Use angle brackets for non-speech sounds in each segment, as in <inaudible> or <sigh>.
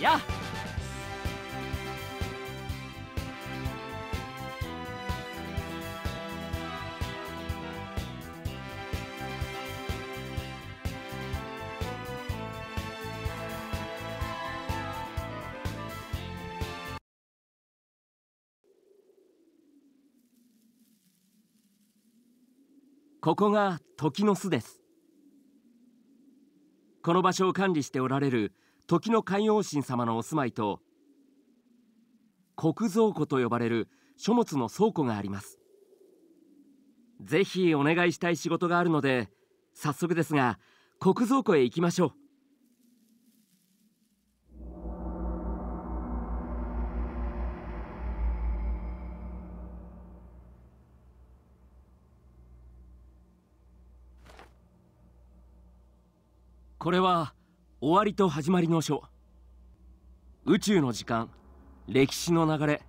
や。ここが時の巣です。この場所を管理しておられる時の海王神様のお住まいと国蔵庫と呼ばれる書物の倉庫があります。ぜひお願いしたい仕事があるので早速ですが国蔵庫へ行きましょう。これは終わりと始まりの書。宇宙の時間歴史の流れ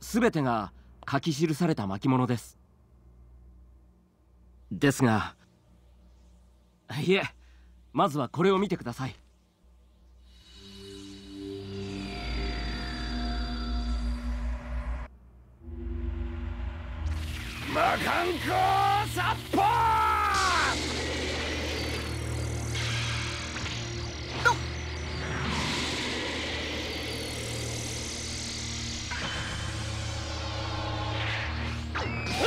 すべてが書き記された巻物です。ですがいえまずはこれを見てください。魔漢光殺法! <laughs>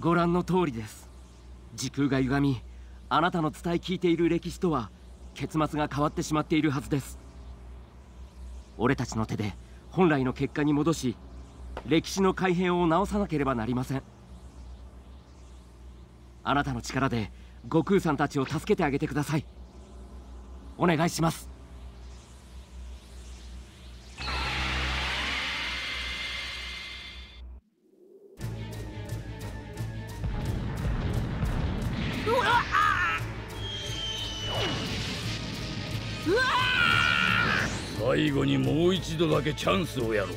ご覧の通りです。時空が歪みあなたの伝え聞いている歴史とは結末が変わってしまっているはずです。俺たちの手で本来の結果に戻し歴史の改変を直さなければなりません。あなたの力で悟空さんたちを助けてあげてください。お願いします。一度だけチャンスをやろう。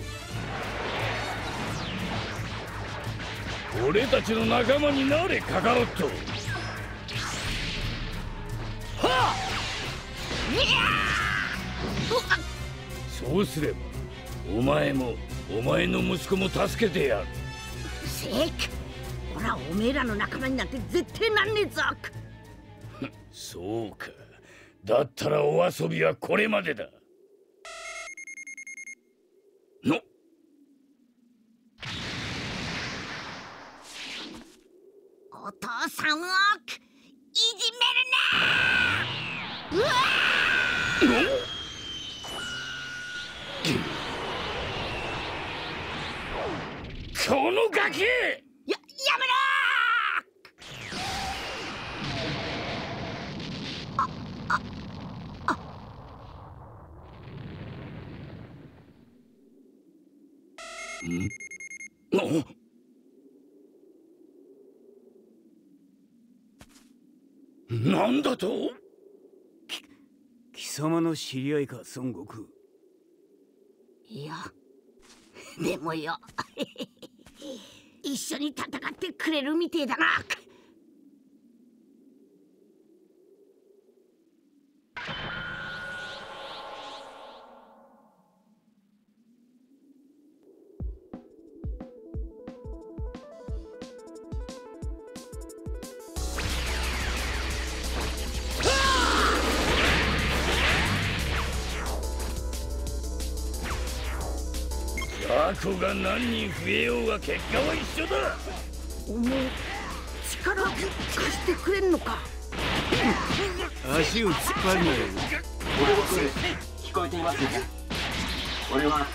俺たちの仲間になれカカロット。はそうすればお前もお前の息子も助けてやる。せいく俺はおめえらの仲間になんて絶対なんねえぞ。<laughs> そうか。だったらお遊びはこれまでだのお父さんをいじめるな！うわこのガキ！ややめろ！ん？なんだと？貴様の知り合いか孫悟空。いや <laughs> でもよ。<laughs> 一緒に戦ってくれるみてえだな雑魚が何人増えようが結果は一緒だ。おめえ力貸してくれんのか？足を突っ張るなよ。俺の声聞こえていますよね？俺は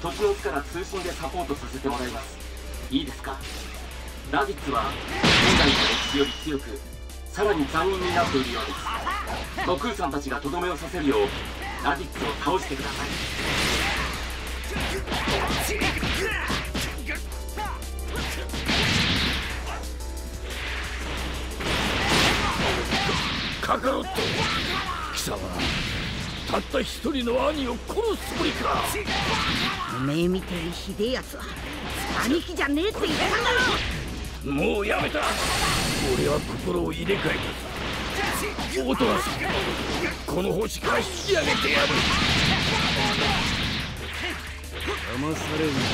時の巣から通信でサポートさせてもらいます。いいですか？ラディッツは現代の歴史より強くさらに残忍になっているようです。悟空さんたちがとどめをさせるようラディッツを倒してくださいカロット貴様たった一人の兄を殺すつもりか。おめえみてえにひでえやつは兄貴じゃねえって言ったんだろ。もうやめた。俺は心を入れ替えたさ。オトラさんこの星から引き上げてやる騙されるんだよ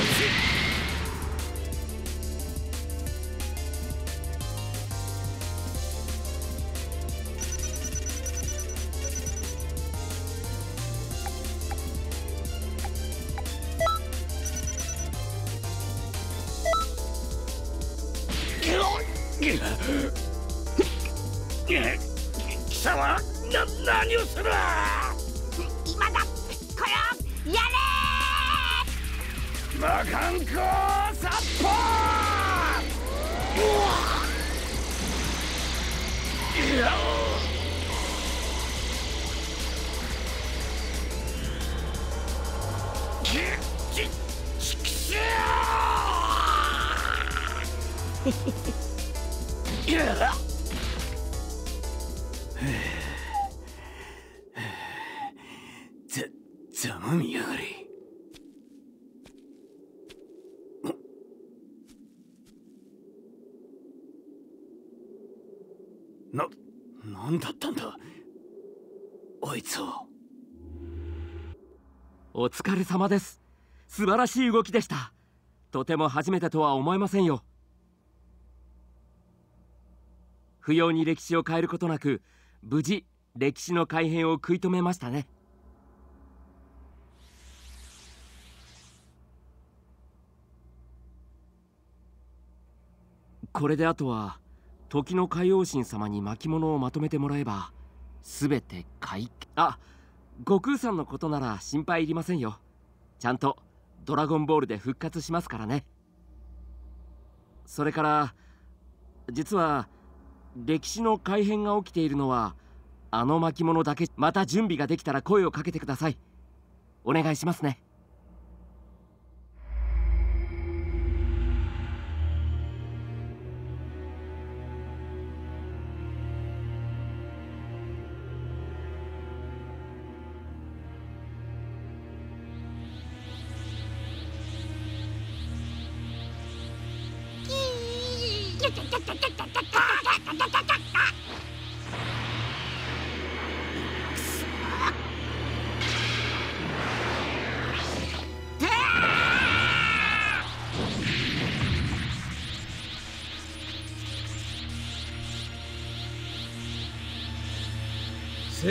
貴様な何をする。な何だったんだ？あいつは。お疲れ様です。素晴らしい動きでした。とても初めてとは思えませんよ。不要に歴史を変えることなく無事歴史の改変を食い止めましたね。これであとは時の海王神様に巻物をまとめてもらえば全て解決。あ悟空さんのことなら心配いりませんよ。ちゃんとドラゴンボールで復活しますからね。それから実は歴史の改変が起きているのはあの巻物だけ。また準備ができたら声をかけてください。お願いしますね。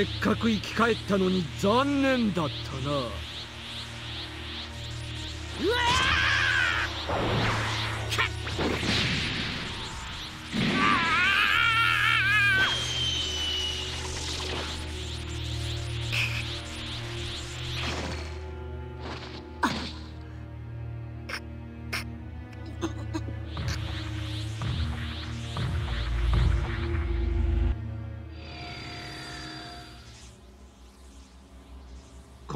せっかく生き返ったのに残念だったな。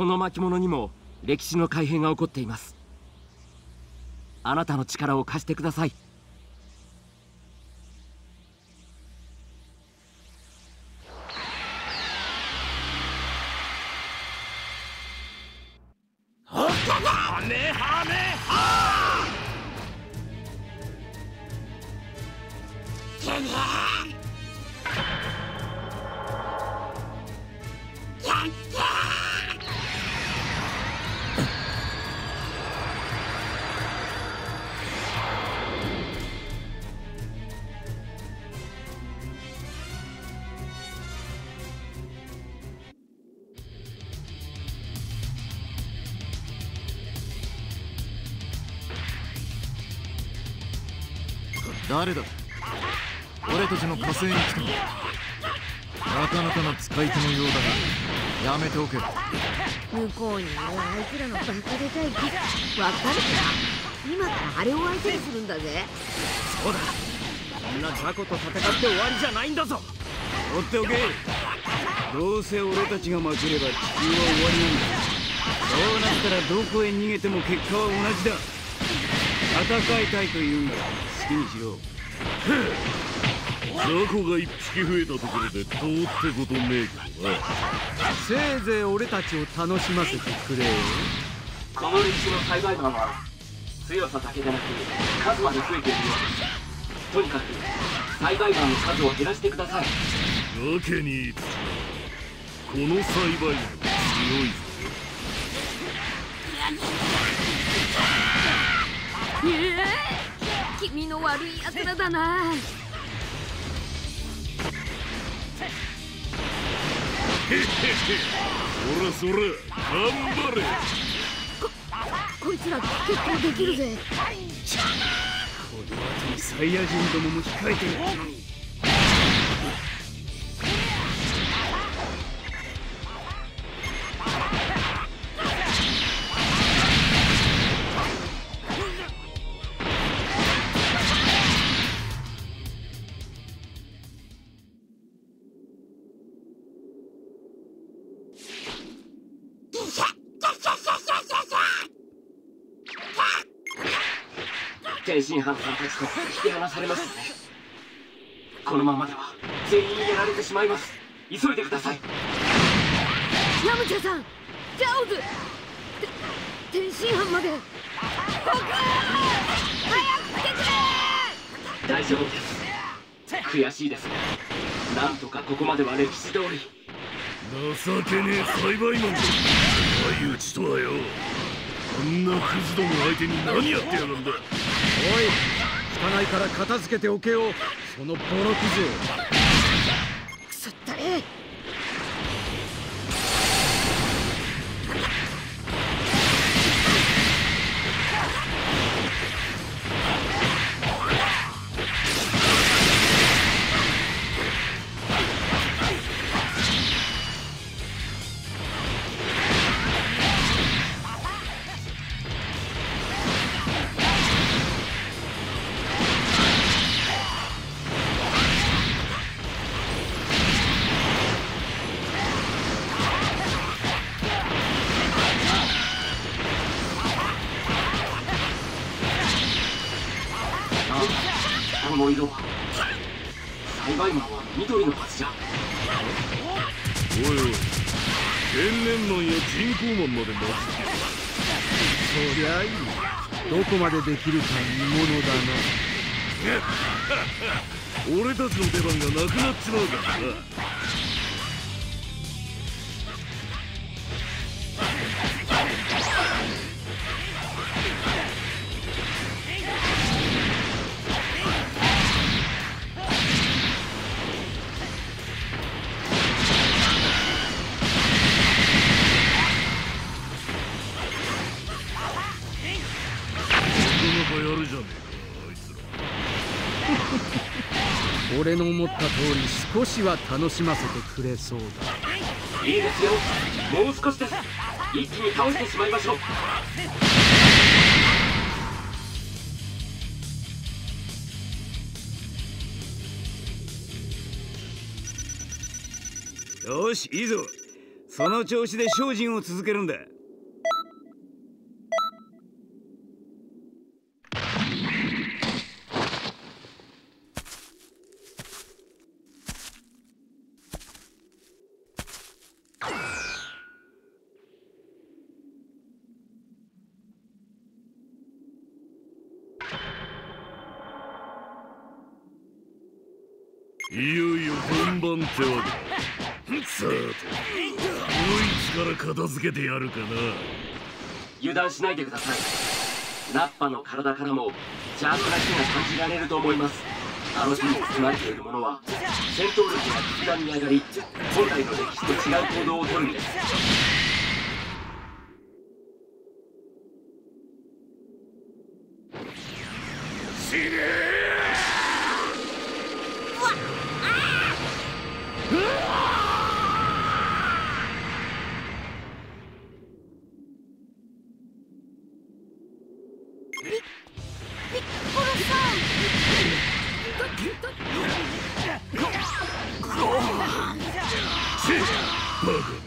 この巻物にも歴史の改変が起こっています。あなたの力を貸してください。誰だ？俺たちの火星に来た。のなかなかの使い手のようだがやめておけ。向こうにいるあいつらのバカでかい木がわかるか。今からあれを相手にするんだぜ。そうだ。こんな雑魚と戦って終わりじゃないんだぞ。放っておけ。どうせ俺たちが負ければ地球は終わりなんだ。そうなったらどこへ逃げても結果は同じだ。戦いたいと言うんだら好きに。しろ雑魚が一匹増えたところでどうってことねえけどなせいぜい俺たちを楽しませてくれよこの歴史の栽培マンは強さだけでなく数まで増えているようですとにかく栽培マンの数を減らしてくださいやけにいい土この栽培マン強いぞええ君の悪い奴らだな。そらそら頑張れ。こいつら結構できるぜ。この後にサイヤ人どもも控えている天津飯さんたちと引き離されます。ねこのままでは全員やられてしまいます。急いでください。ヤムチャさんジャオズ。て天津飯まで。僕早く来てくれ。大丈夫です。悔しいですがなんとかここまでは歴史通り。情けねえ栽培マンだ相打ちとはよ。こんなクズども相手に何やってやがんだおい。汚いから片付けておけよ。そのボロ傷を。までできるか見ものだな。<laughs> 俺たちの出番がなくなっちまうからな。俺の思った通り少しは楽しませてくれそうだ。いいですよ。もう少しです。一気に倒してしまいましょう。よしいいぞ。その調子で精進を続けるんだいよいよ本番ってわけさてこいつから片付けてやるかな。油断しないでください。ラッパの体からも邪悪な火が感じられると思います。あの人に包まれているものは戦闘力が格段に上がり本来の歴史と違う行動をとるんです。チッバカめ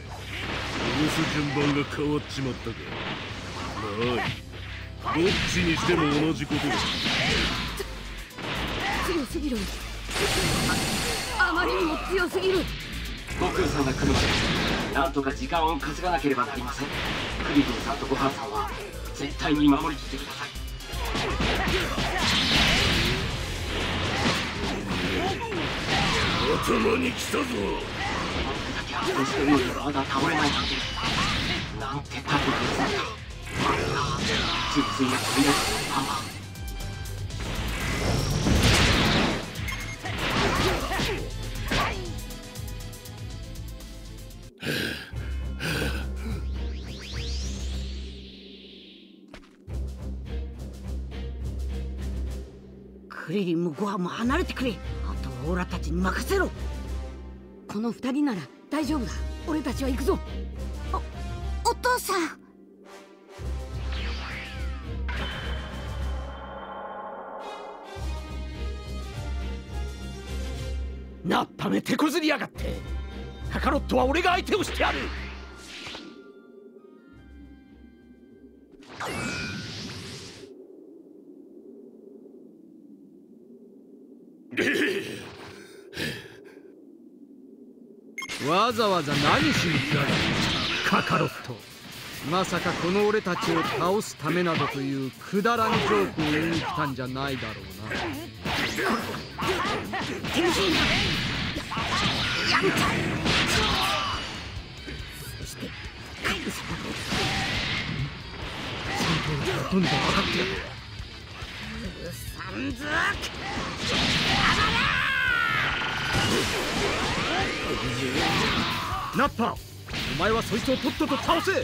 殺す順番が変わっちまったかまあいどっちにしても同じことだ強す。ぎるあまりにも強すぎる悟空さんが来るまでなんとか時間を稼がなければなりません。クリリンさんとごはんさんは絶対に守りきってください。頭に来たぞ。僕だけ発動してるのにまだ倒れないなんてなんてタフなやつなんだ純粋な飛び出すパワークリリンもゴハも離れてくれ。あとはオラたちに任せろ。この二人なら大丈夫だ。俺たちは行くぞ。お父さん。なっため手こずりやがって。カカロットは俺が相手をしてやるわざわざ何しに来たカカロットまさかこの俺たちを倒すためなどというくだらんジョークを言いに来たんじゃないだろうな。そして神様んど分かってやる。さんずナッパお前はそいつをとっとと倒せ。俺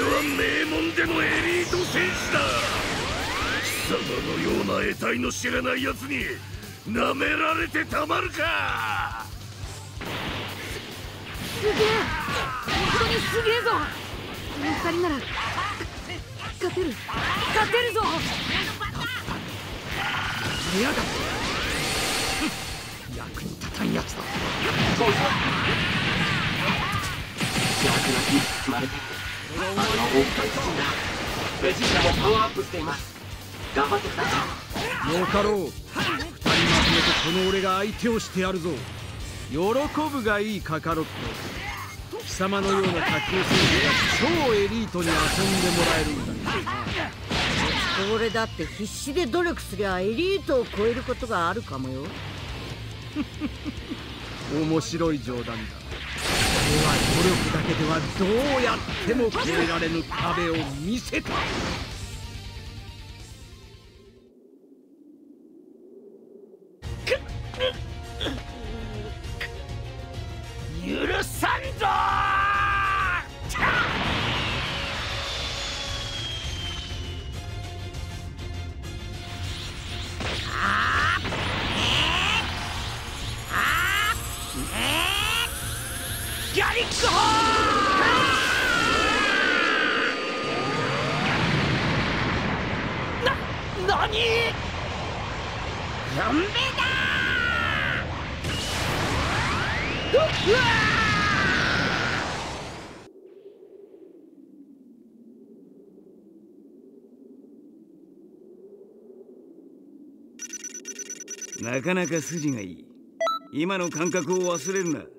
は名門でのエリート戦士だ。貴様のような得体の知らない奴に舐められてたまるか。すげえ。本当にすげえぞ。この二人なら勝てる。勝てるぞ。やが役に立たんやつだ。そうそう邪悪な火に包まれてあの大きな包んだベジータもパワーアップしています。頑張ってください。よかろう。二人まとめてこの俺が相手をしてやるぞ。喜ぶがいいカカロット貴様のような卓球選手が超エリートに遊んでもらえるんだ俺だって必死で努力すりゃエリートを超えることがあるかもよ。<laughs> 面白い冗談だ。これは努力だけではどうやっても越えられぬ壁を見せた。ックホーな、なにゾンビだうわなかなか筋がいい。今の感覚を忘れるな。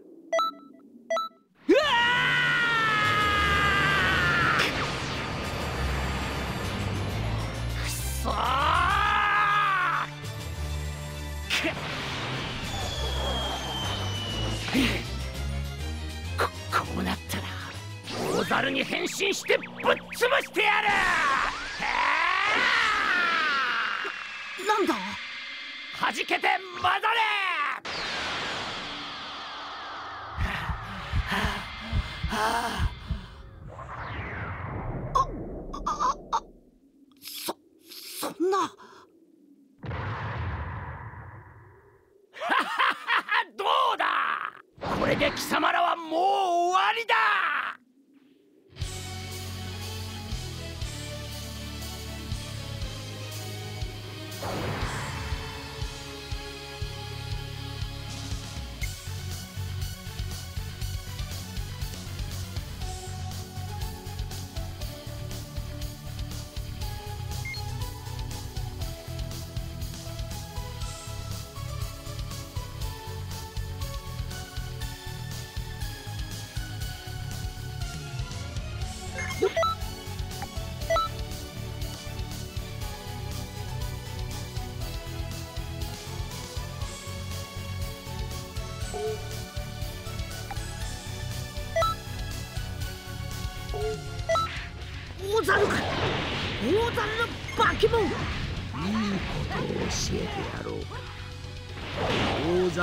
変身してぶっ潰してやる。なんだ？はじけて混ざれそんな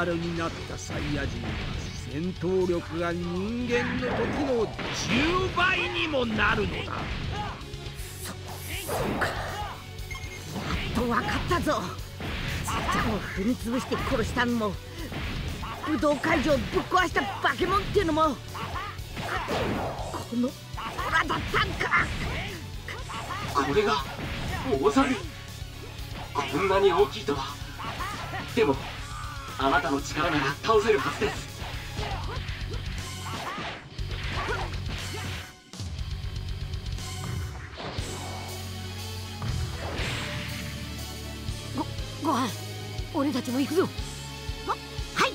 う大猿になったサイヤ人は戦闘力が人間の時の10倍にもなるのだ。やっと分かったぞ。ちっちゃんを踏み潰して殺したのも武道会場をぶっ壊した化け物っていうのも。このオラだったんか。これが大猿。こんなに大きいとは。でもあなたの力なら倒せるはずです。ごご飯俺たちも行くぞ。ははい。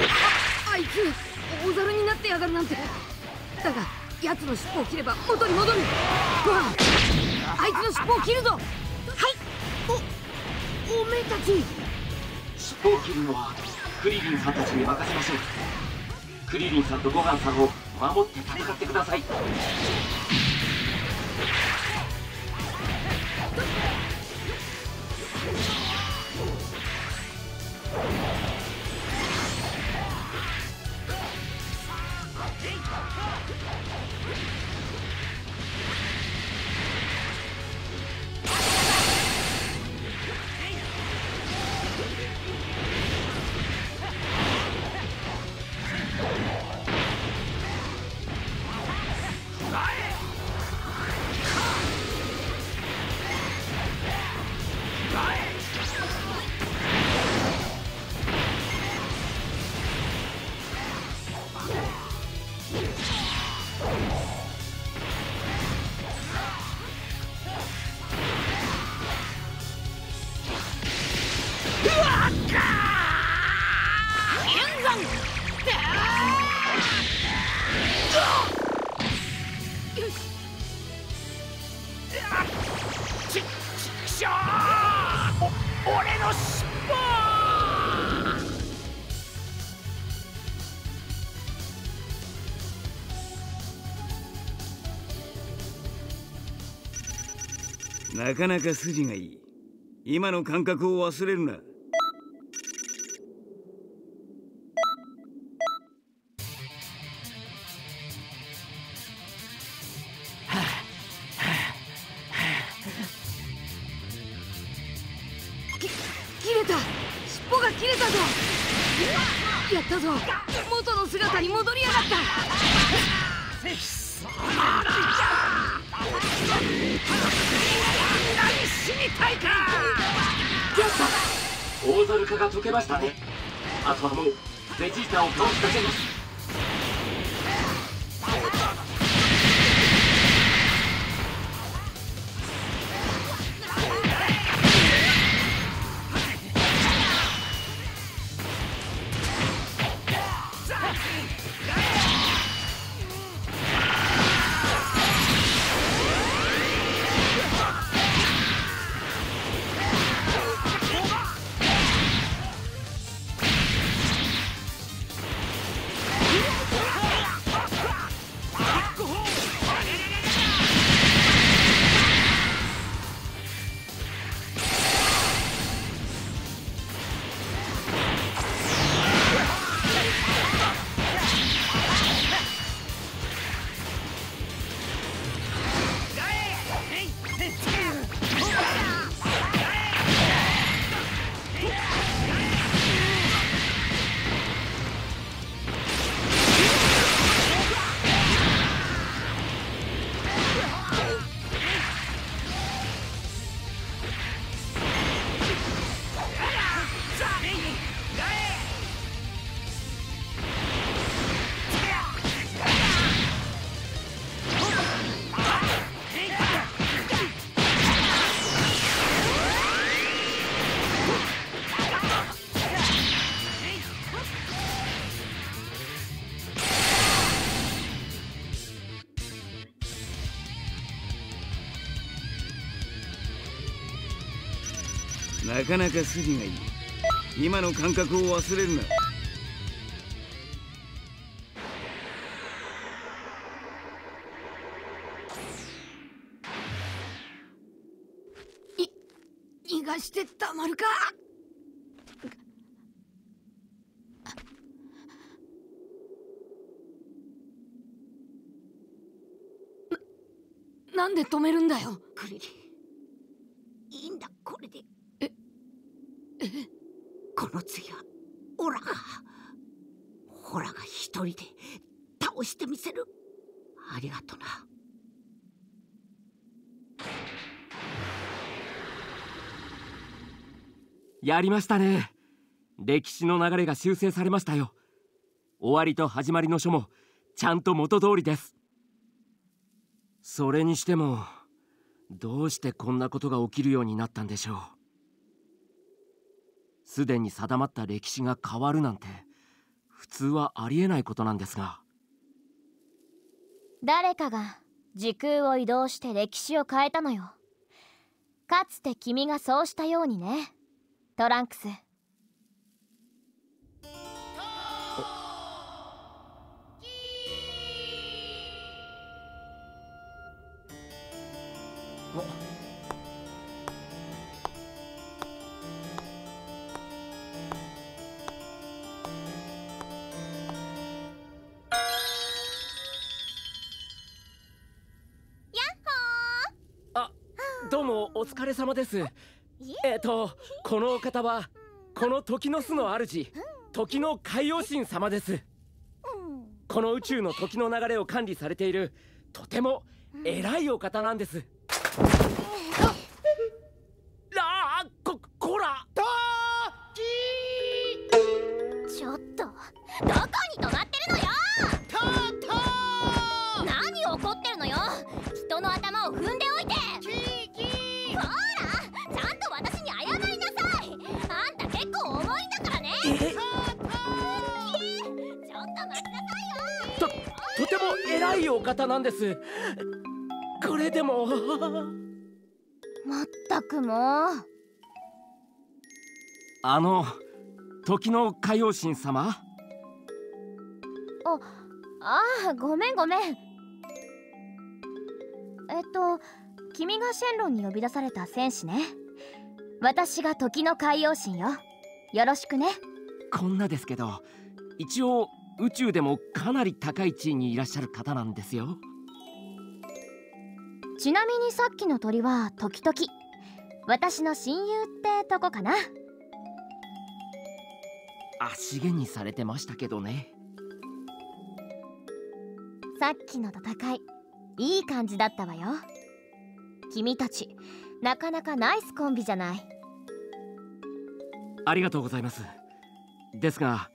ああいつ大猿になってやがるなんて。だが奴の尻尾を切れば元に戻る。ご飯。あいつの尻尾を切るぞ。はい。おおめえたち。尻尾を切るのはクリリンさんたちに任せましょう。クリリンさんとごはんさんを守って戦ってくださいなかなか筋がいい。今の感覚を忘れるな。ベジーなかなか筋がいい。今の感覚を忘れるな。逃がしてたまるか。ななんで止めるんだよ。クリリ人で倒してみせる。ありがとな。やりましたね。歴史の流れが修正されましたよ。終わりと始まりの書もちゃんと元通りです。それにしてもどうしてこんなことが起きるようになったんでしょう。すでに定まった歴史が変わるなんて普通はありえないことなんですが。誰かが時空を移動して歴史を変えたのよ。かつて君がそうしたようにね。トランクス。れ様です。え。っ、とこのお方はこの時の巣の主時の海王神様です。この宇宙の時の流れを管理されているとても偉いお方なんですお方なんです。これでも。まったくもう。あの時の海王神様？ああごめんごめん。えっと君がシェンロンに呼び出された戦士ね。私が時の海王神よ。よろしくね。こんなですけど一応宇宙でもかなり高い地位にいらっしゃる方なんですよ。ちなみにさっきの鳥は時々私の親友ってとこかな。足毛にされてましたけどね。さっきの戦いいい感じだったわよ。君たちなかなかナイスコンビじゃない。ありがとうございます。ですが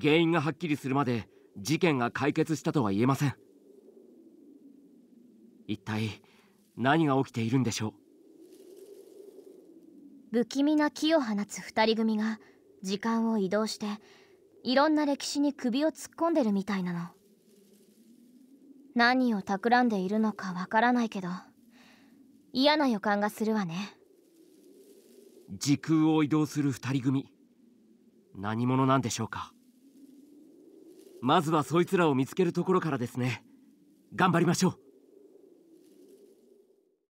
原因がはっきりするまで事件が解決したとは言えません。一体何が起きているんでしょう？不気味な木を放つ二人組が時間を移動していろんな歴史に首を突っ込んでるみたいなの。何を企んでいるのかわからないけど嫌な予感がするわね。時空を移動する二人組。何者なんでしょうか？まずはそいつらを見つけるところからですね。頑張りましょう。